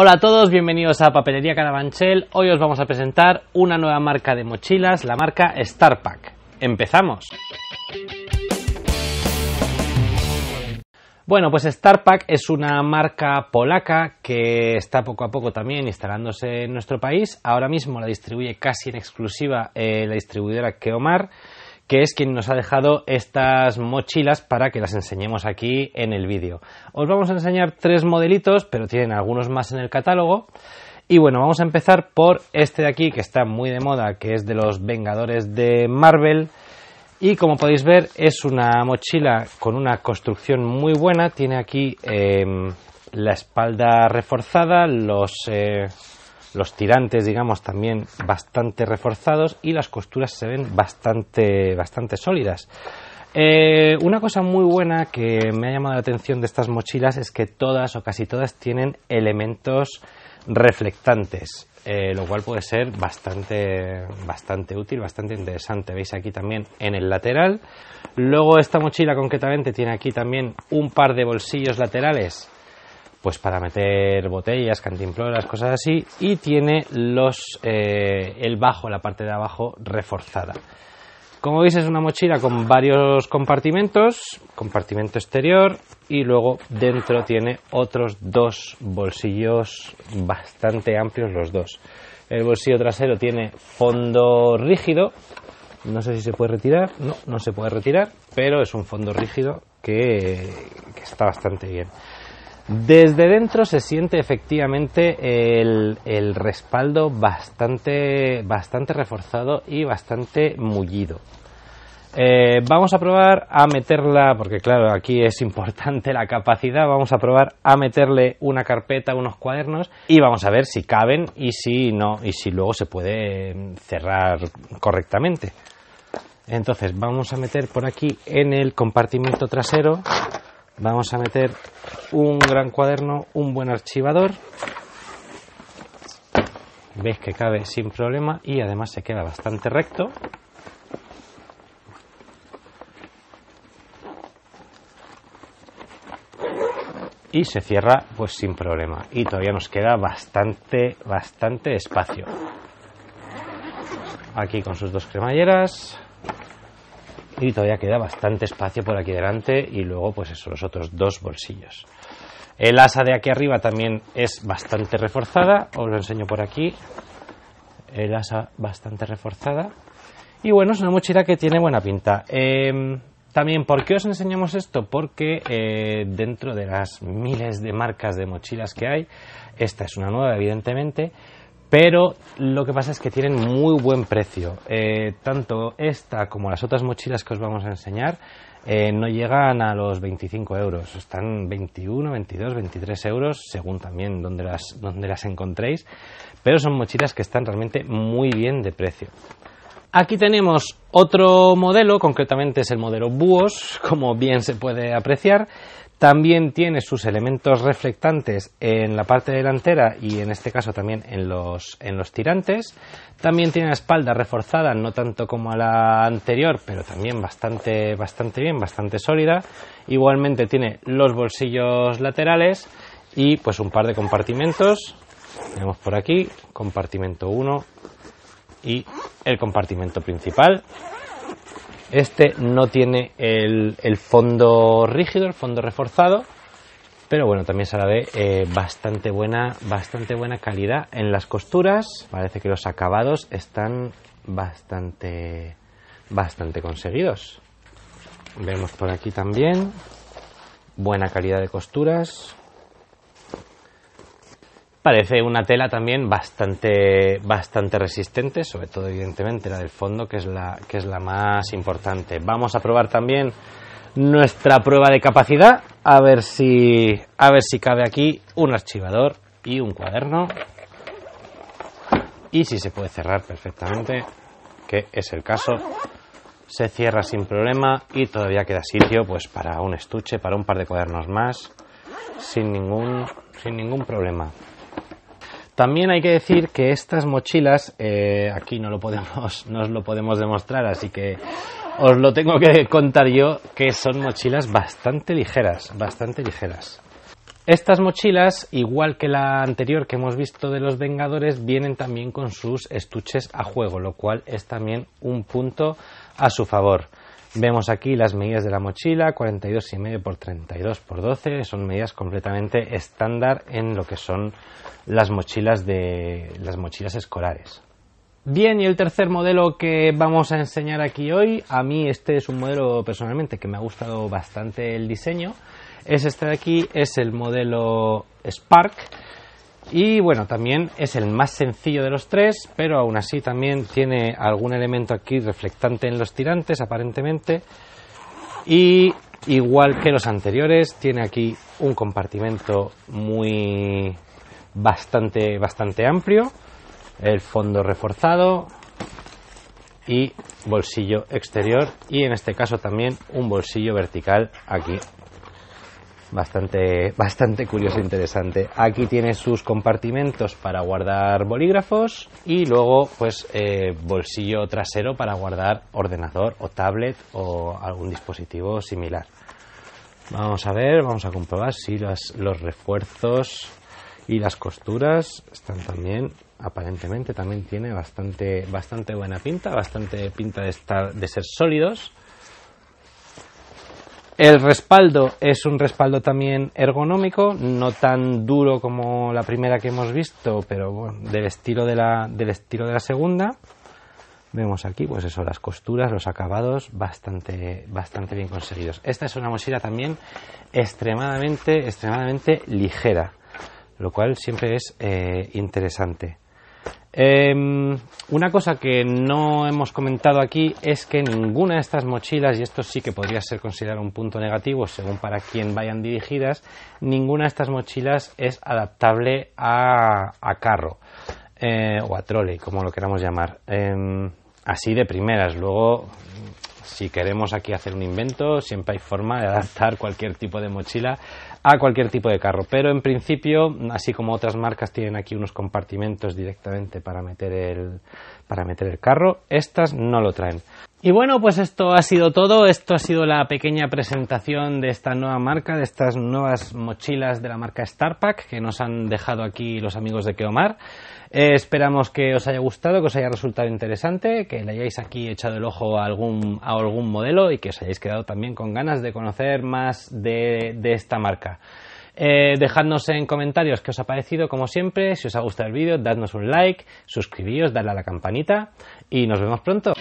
Hola a todos, bienvenidos a Papelería Carabanchel. Hoy os vamos a presentar una nueva marca de mochilas, la marca Starpack. ¡Empezamos! Bueno, pues Starpack es una marca polaca que está poco a poco también instalándose en nuestro país. Ahora mismo la distribuye casi en exclusiva eh, la distribuidora Keomar, que es quien nos ha dejado estas mochilas para que las enseñemos aquí en el vídeo. Os vamos a enseñar tres modelitos, pero tienen algunos más en el catálogo. Y bueno, vamos a empezar por este de aquí, que está muy de moda, que es de los Vengadores de Marvel y como podéis ver, es una mochila con una construcción muy buena. Tiene aquí em, la espalda reforzada, los, eh, los tirantes, digamos, también bastante reforzados y las costuras se ven bastante, bastante sólidas. Eh, una cosa muy buena que me ha llamado la atención de estas mochilas es que todas o casi todas tienen elementos reflectantes. Eh, lo cual puede ser bastante, bastante útil, bastante interesante. Veis aquí también en el lateral. Luego esta mochila concretamente tiene aquí también un par de bolsillos laterales, pues para meter botellas, cantimploras, cosas así, y tiene los eh, el bajo, la parte de abajo reforzada. Como veis es una mochila con varios compartimentos, compartimento exterior y luego dentro tiene otros dos bolsillos bastante amplios los dos. El bolsillo trasero tiene fondo rígido, no sé si se puede retirar, no, no se puede retirar, pero es un fondo rígido que, que está bastante bien. Desde dentro se siente efectivamente el, respaldo bastante, bastante reforzado y bastante mullido. Eh, vamos a probar a meterla, porque claro, aquí es importante la capacidad, vamos a probar a meterle una carpeta, unos cuadernos y vamos a ver si caben y si no, y si luego se puede cerrar correctamente. Entonces vamos a meter por aquí en el compartimento trasero Vamos a meter un gran cuaderno, un buen archivador. Veis que cabe sin problema y además se queda bastante recto. Y se cierra pues sin problema. Y todavía nos queda bastante, bastante espacio. Aquí con sus dos cremalleras y todavía queda bastante espacio por aquí delante y luego pues eso, los otros dos bolsillos. El asa de aquí arriba también es bastante reforzada, os lo enseño por aquí. El asa bastante reforzada. Y bueno, es una mochila que tiene buena pinta. Em, también, ¿por qué os enseñamos esto? Porque eh, dentro de las miles de marcas de mochilas que hay, esta es una nueva, evidentemente, pero lo que pasa es que tienen muy buen precio. Eh, tanto esta como las otras mochilas que os vamos a enseñar eh, no llegan a los 25 euros. Están 21, 22, 23 euros según también donde las, donde las encontréis. Pero son mochilas que están realmente muy bien de precio. Aquí tenemos otro modelo, concretamente es el modelo Buos, como bien se puede apreciar. También tiene sus elementos reflectantes en la parte delantera y en este caso también en los, en los tirantes. También tiene la espalda reforzada, no tanto como a la anterior, pero también bastante, bastante bien, bastante sólida. Igualmente tiene los bolsillos laterales y pues un par de compartimentos. Tenemos por aquí compartimento 1 y el compartimento principal este no tiene el, fondo rígido, el fondo reforzado, pero bueno, también se la ve eh, bastante buena, bastante buena calidad en las costuras. Parece que los acabados están bastante, bastante conseguidos. Vemos por aquí también buena calidad de costuras, Parece una tela también bastante, bastante resistente, sobre todo evidentemente la del fondo, que es la, que es la más importante. Vamos a probar también nuestra prueba de capacidad, a ver si, a ver si cabe aquí un archivador y un cuaderno. Y si se puede cerrar perfectamente, que es el caso, se cierra sin problema y todavía queda sitio pues para un estuche, para un par de cuadernos más, sin ningún, sin ningún problema. También hay que decir que estas mochilas, eh, aquí no lo podemos, no os lo podemos demostrar, así que os lo tengo que contar yo, que son mochilas bastante ligeras, bastante ligeras. Estas mochilas, igual que la anterior que hemos visto de los Vengadores, vienen también con sus estuches a juego, lo cual es también un punto a su favor. Vemos aquí las medidas de la mochila, 42,5 por 32 por 12, son medidas completamente estándar en lo que son las mochilas de las mochilas escolares. Bien, y el tercer modelo que vamos a enseñar aquí hoy, a mí este es un modelo personalmente que me ha gustado bastante el diseño es este de aquí, es el modelo Spark. Y bueno, también es el más sencillo de los tres, pero aún así también tiene algún elemento aquí reflectante en los tirantes, aparentemente. Y igual que los anteriores, tiene aquí un compartimento muy bastante, bastante amplio, el fondo reforzado y bolsillo exterior y en este caso también un bolsillo vertical aquí bastante, bastante curioso e interesante. Aquí tiene sus compartimentos para guardar bolígrafos y luego pues eh, bolsillo trasero para guardar ordenador o tablet o algún dispositivo similar. Vamos a ver, vamos a comprobar si los, los refuerzos y las costuras están también aparentemente también tiene bastante bastante buena pinta, bastante pinta de estar de ser sólidos. El respaldo es un respaldo también ergonómico, no tan duro como la primera que hemos visto, pero bueno, del estilo de la, del estilo de la segunda. Vemos aquí, pues eso, las costuras, los acabados bastante, bastante bien conseguidos. Esta es una mochila también extremadamente, extremadamente ligera, lo cual siempre es eh, interesante. Em, una cosa que no hemos comentado aquí es que ninguna de estas mochilas, y esto sí que podría ser considerado un punto negativo según para quien vayan dirigidas, ninguna de estas mochilas es adaptable a, carro eh, o a trolley, como lo queramos llamar. Em, así de primeras. Luego, si queremos aquí hacer un invento, siempre hay forma de adaptar cualquier tipo de mochila a cualquier tipo de carro. Pero en principio, así como otras marcas tienen aquí unos compartimentos directamente para meter el, para meter el carro, estas no lo traen. Y bueno, pues esto ha sido todo. Esto ha sido la pequeña presentación de esta nueva marca, de estas nuevas mochilas de la marca Starpack que nos han dejado aquí los amigos de Keomar. Eh, esperamos que os haya gustado, que os haya resultado interesante, que le hayáis aquí echado el ojo a algún, a algún modelo y que os hayáis quedado también con ganas de conocer más de, esta marca. Eh, dejadnos en comentarios qué os ha parecido, como siempre. Si os ha gustado el vídeo, dadnos un like, suscribíos, dadle a la campanita y nos vemos pronto.